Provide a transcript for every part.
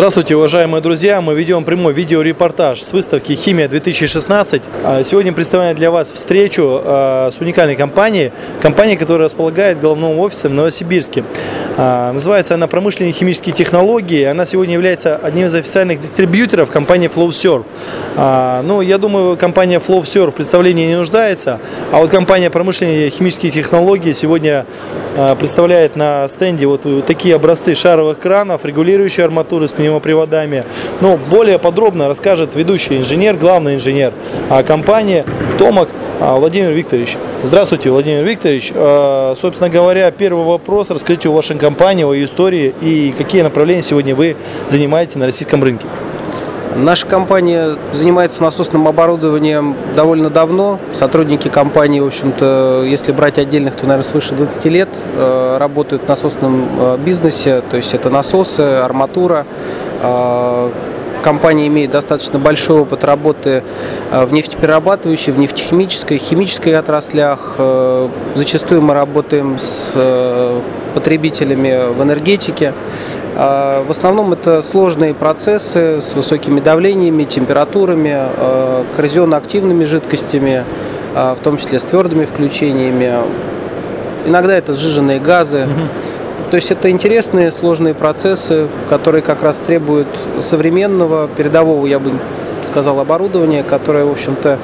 Здравствуйте, уважаемые друзья! Мы ведем прямой видеорепортаж с выставки «Химия-2016». А, сегодня представляем для вас встречу а, с уникальной компанией, компанией, которая располагает головным офисом в Новосибирске. А, называется она «Промышленные химические технологии». Она сегодня является одним из официальных дистрибьюторов компании FlowServe. Ну, я думаю, компания FlowServe в представлении не нуждается, а вот компания «Промышленные химические технологии» сегодня представляет на стенде вот такие образцы шаровых кранов, регулирующие арматуры с пневмоприводами. Но более подробно расскажет ведущий инженер, главный инженер компании Томак а, Владимир Викторович. Здравствуйте, Владимир Викторович. А, собственно говоря, первый вопрос. Расскажите о вашей компании, о ее истории и какие направления сегодня вы занимаете на российском рынке. Наша компания занимается насосным оборудованием довольно давно. Сотрудники компании, в общем-то, если брать отдельных, то, наверное, свыше 20 лет э, работают в насосном э, бизнесе. То есть это насосы, арматура. Э, компания имеет достаточно большой опыт работы в нефтеперерабатывающей, в нефтехимической, химической отраслях. Зачастую мы работаем с потребителями в энергетике. А, в основном это сложные процессы с высокими давлениями, температурами, а, коррозионно-активными жидкостями, а, в том числе с твердыми включениями. Иногда это сжиженные газы. То есть это интересные сложные процессы, которые как раз требуют современного, передового, я бы сказал, оборудования, которое, в общем-то,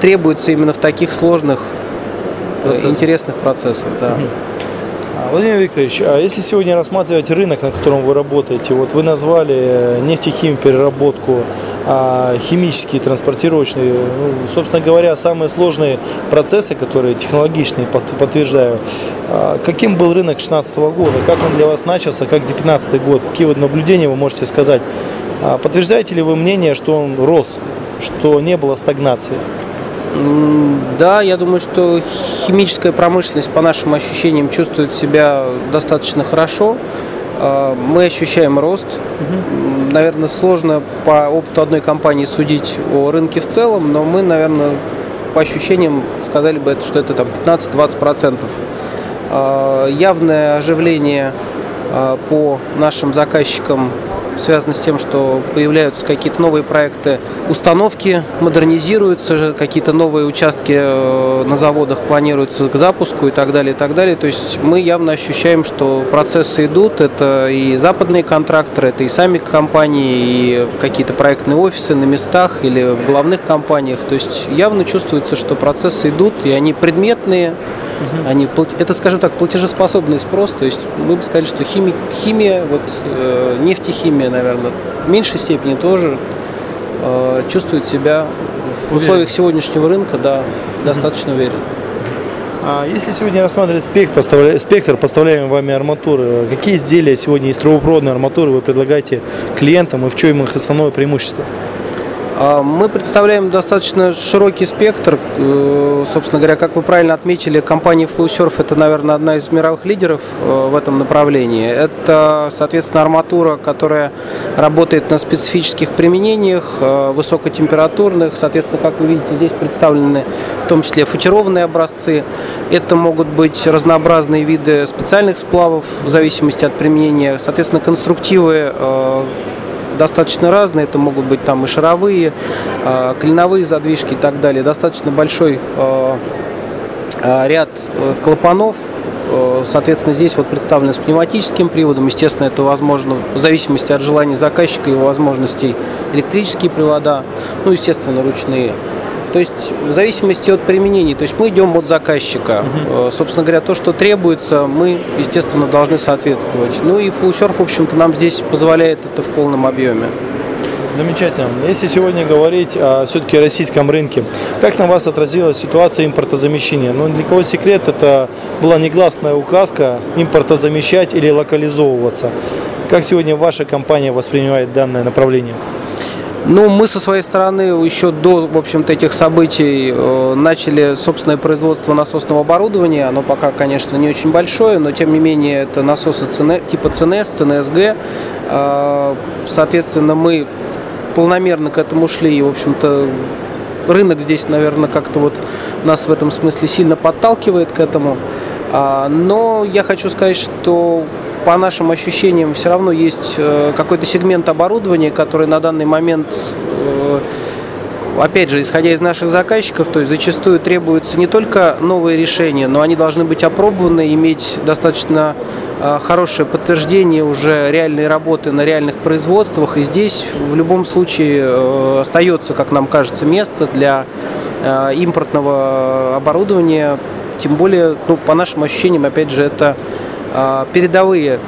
требуется именно в таких сложных, э, Процесс. интересных процессах. Да. Владимир Викторович, а если сегодня рассматривать рынок, на котором вы работаете, вот вы назвали э, нефтехим, переработку, а, химические, транспортировочные, ну, собственно говоря, самые сложные процессы, которые технологичные, подтверждаю. А, каким был рынок 2016 года? Как он для вас начался? Как 2015 год? Какие вот наблюдения вы можете сказать? А, подтверждаете ли вы мнение, что он рос, что не было стагнации? Да, я думаю, что химическая промышленность, по нашим ощущениям, чувствует себя достаточно хорошо. А, мы ощущаем рост. Угу. Наверное, сложно по опыту одной компании судить о рынке в целом, но мы, наверное, по ощущениям сказали бы, что это там 15-20%. А, явное оживление а, по нашим заказчикам связано с тем, что появляются какие-то новые проекты, установки модернизируются, какие-то новые участки э, на заводах планируются к запуску и так далее, и так далее. То есть мы явно ощущаем, что процессы идут, это и западные контракторы, это и сами компании, и какие-то проектные офисы на местах или в главных компаниях. То есть явно чувствуется, что процессы идут, и они предметные, Угу. Они, это, скажем так, платежеспособный спрос. То есть мы бы сказали, что химия, химия вот, э, нефтехимия, наверное, в меньшей степени тоже э, чувствует себя в условиях сегодняшнего рынка, да, угу. достаточно уверенно. А если сегодня рассматривать спектр, поставля... спектр поставляемой вами арматуры, какие изделия сегодня из трубопроводной арматуры вы предлагаете клиентам и в чем их основное преимущество? А, мы представляем достаточно широкий спектр. Э, собственно говоря, как вы правильно отметили, компания FlowSurf это, наверное, одна из мировых лидеров э, в этом направлении. Это, соответственно, арматура, которая работает на специфических применениях, э, высокотемпературных. Соответственно, как вы видите, здесь представлены в том числе футированные образцы. Это могут быть разнообразные виды специальных сплавов в зависимости от применения. Соответственно, конструктивы достаточно разные. Это могут быть там и шаровые, а, клиновые задвижки и так далее. Достаточно большой а, а, ряд э, клапанов, Соответственно, здесь вот представлено с пневматическим приводом. Естественно, это возможно в зависимости от желания заказчика и его возможностей электрические привода, ну, естественно, ручные. То есть в зависимости от применения, то есть мы идем от заказчика. Угу. Собственно говоря, то, что требуется, мы, естественно, должны соответствовать. Ну и FlowSurf, в общем-то, нам здесь позволяет это в полном объеме. Замечательно. Если сегодня говорить о все-таки российском рынке, как на вас отразилась ситуация импортозамещения? Ну, для кого секрет, это была негласная указка импортозамещать или локализовываться. Как сегодня ваша компания воспринимает данное направление? Ну, мы со своей стороны еще до, в общем-то, этих событий э, начали собственное производство насосного оборудования. Оно пока, конечно, не очень большое, но тем не менее это насосы типа ЦНС, ЦНСГ. Э, соответственно, мы полномерно к этому шли и, в общем-то, рынок здесь, наверное, как-то вот нас в этом смысле сильно подталкивает к этому. А, но я хочу сказать, что по нашим ощущениям, все равно есть э, какой-то сегмент оборудования, который на данный момент э, опять же, исходя из наших заказчиков, то есть зачастую требуются не только новые решения, но они должны быть опробованы, иметь достаточно э, хорошее подтверждение уже реальной работы на реальных производствах. И здесь в любом случае остается, как нам кажется, место для импортного оборудования. Тем более, ну, по нашим ощущениям, опять же, это передовые,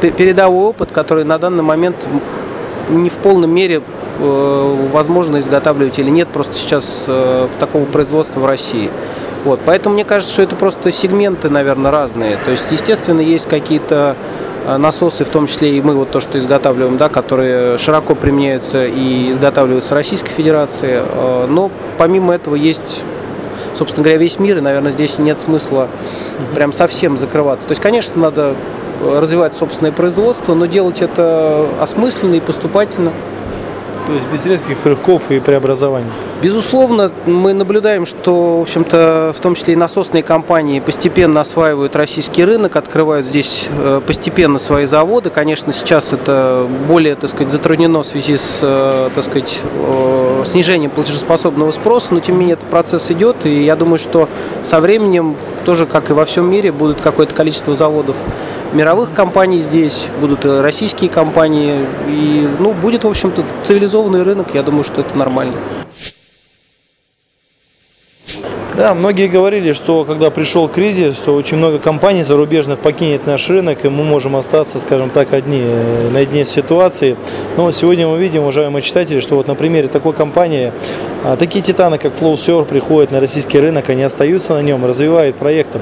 передовой опыт, который на данный момент не в полной мере Э, возможно изготавливать или нет просто сейчас э, такого производства в России. Вот, поэтому мне кажется, что это просто сегменты, наверное, разные. То есть, естественно, есть какие-то э, насосы, в том числе и мы вот то, что изготавливаем, да, которые широко применяются и изготавливаются в Российской Федерации. Но помимо этого есть собственно говоря, весь мир, и, наверное, здесь нет смысла прям совсем закрываться. То есть, конечно, надо развивать собственное производство, но делать это осмысленно и поступательно. То есть без резких рывков и преобразований. Безусловно, мы наблюдаем, что, в общем-то, в том числе и насосные компании постепенно осваивают российский рынок, открывают здесь э, постепенно свои заводы. Конечно, сейчас это более, так сказать, затруднено в связи с, э, так сказать, снижением платежеспособного спроса, но тем не менее этот процесс идет, и я думаю, что со временем тоже, как и во всем мире, будет какое-то количество заводов мировых компаний здесь, будут российские компании. И ну, будет, в общем-то, цивилизованный рынок. Я думаю, что это нормально. Да, многие говорили, что когда пришел кризис, то очень много компаний зарубежных покинет наш рынок, и мы можем остаться, скажем так, одни э, на дне ситуации. Но сегодня мы видим, уважаемые читатели, что вот на примере такой компании а, такие титаны, как FlowServe, приходят на российский рынок, они остаются на нем, развивают проекты.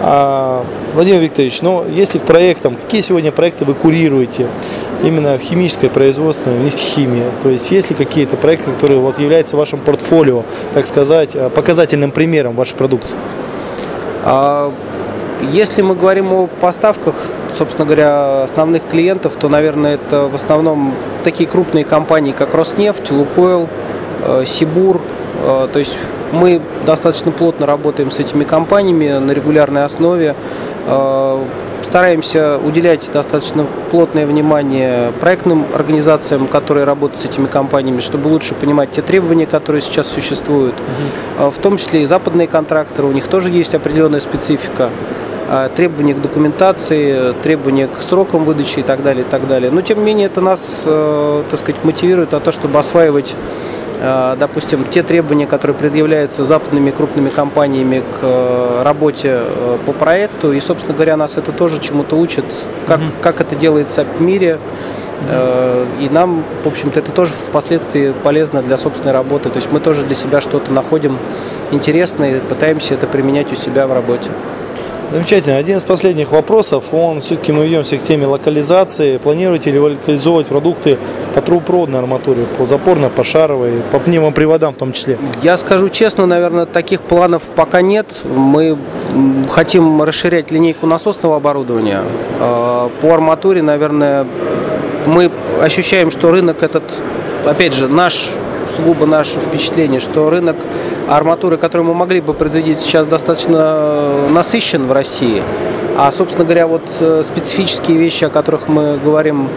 А, Владимир Викторович, ну, если к проектам, какие сегодня проекты вы курируете? именно в химическое производство, в нефтехимии. То есть есть ли какие-то проекты, которые вот являются вашим портфолио, так сказать, э, показательным примером вашей продукции? А, если мы говорим о поставках, собственно говоря, основных клиентов, то, наверное, это в основном такие крупные компании, как Роснефть, Лукойл, э, Сибур. Э, то есть мы достаточно плотно работаем с этими компаниями на регулярной основе стараемся уделять достаточно плотное внимание проектным организациям, которые работают с этими компаниями, чтобы лучше понимать те требования, которые сейчас существуют. Угу. В том числе и западные контракторы, у них тоже есть определенная специфика а, требования к документации, требования к срокам выдачи и так далее, и так далее. Но тем не менее это нас, э, так сказать, мотивирует на то, чтобы осваивать допустим, те требования, которые предъявляются западными крупными компаниями к э, работе э, по проекту. И, собственно говоря, нас это тоже чему-то учит, как, как это делается в мире. И нам, в общем-то, это тоже впоследствии полезно для собственной работы. То есть мы тоже для себя что-то находим интересное и пытаемся это применять у себя в работе. Замечательно. Один из последних вопросов, он все-таки мы ведемся к теме локализации. Планируете ли локализовывать продукты по трубопроводной арматуре, по запорной, по шаровой, по пневмоприводам в том числе? Я скажу честно, наверное, таких планов пока нет. Мы хотим расширять линейку насосного оборудования. А, по арматуре, наверное, мы ощущаем, что рынок этот, опять же, наш сугубо наше впечатление, что рынок арматуры, который мы могли бы производить сейчас, достаточно э, насыщен в России. А, собственно говоря, вот э, специфические вещи, о которых мы говорим,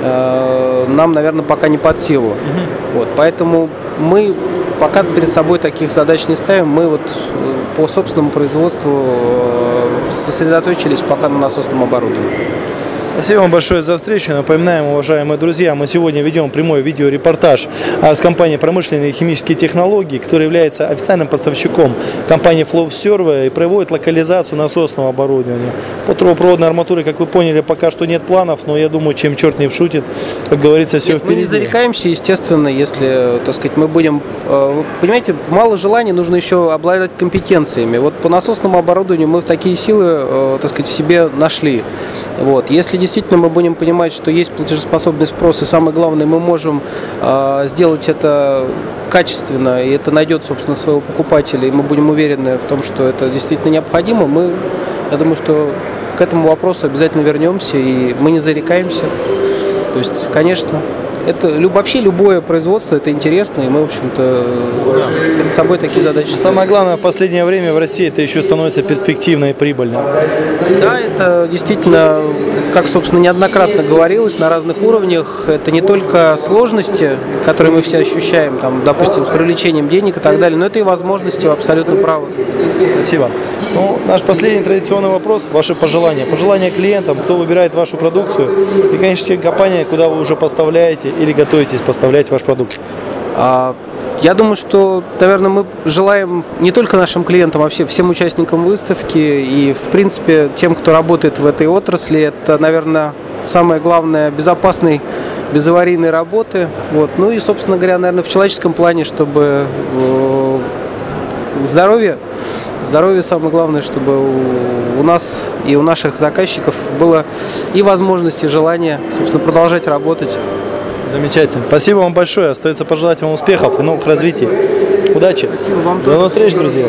э, нам, наверное, пока не под силу. Угу. Вот, поэтому мы пока перед собой таких задач не ставим. Мы вот по собственному производству сосредоточились пока на насосном оборудовании. Спасибо вам большое за встречу. Напоминаем, уважаемые друзья, мы сегодня ведем прямой видеорепортаж с компанией «Промышленные и химические технологии», которая является официальным поставщиком компании FlowServe и проводит локализацию насосного оборудования. По трубопроводной арматуре, как вы поняли, пока что нет планов, но я думаю, чем черт не шутит, как говорится, все нет, впереди. Мы не зарекаемся, естественно, если, так сказать, мы будем... Э, понимаете, мало желаний, нужно еще обладать компетенциями. Вот по насосному оборудованию мы такие силы, э, так сказать, в себе нашли. Вот. Если действительно мы будем понимать, что есть платежеспособный спрос, и самое главное, мы можем э, сделать это качественно, и это найдет, собственно, своего покупателя, и мы будем уверены в том, что это действительно необходимо, мы, я думаю, что к этому вопросу обязательно вернемся, и мы не зарекаемся. То есть, конечно, это вообще любое производство это интересно, и мы, в общем-то, перед собой такие задачи. Самое главное, в последнее время в России это еще становится перспективно и прибыльно. Да, это действительно, как, собственно, неоднократно говорилось, на разных уровнях. Это не только сложности, которые мы все ощущаем, там, допустим, с привлечением денег и так далее, но это и возможности, абсолютно правы. Спасибо. Ну, наш последний традиционный вопрос, ваши пожелания. Пожелания клиентам, кто выбирает вашу продукцию и, конечно, те компании, куда вы уже поставляете или готовитесь поставлять ваш продукт. А, Я думаю, что, наверное, мы желаем не только нашим клиентам, а вообще всем участникам выставки и, в принципе, тем, кто работает в этой отрасли, это, наверное, самое главное безопасной, безаварийной работы. Вот. Ну и, собственно говоря, наверное, в человеческом плане, чтобы э, здоровье, здоровье самое главное, чтобы у, нас и у наших заказчиков было и возможность, и желание, собственно, продолжать работать. Замечательно. Спасибо вам большое. Остается пожелать вам успехов и новых развитий. Удачи. Спасибо вам До новых встреч, друзья.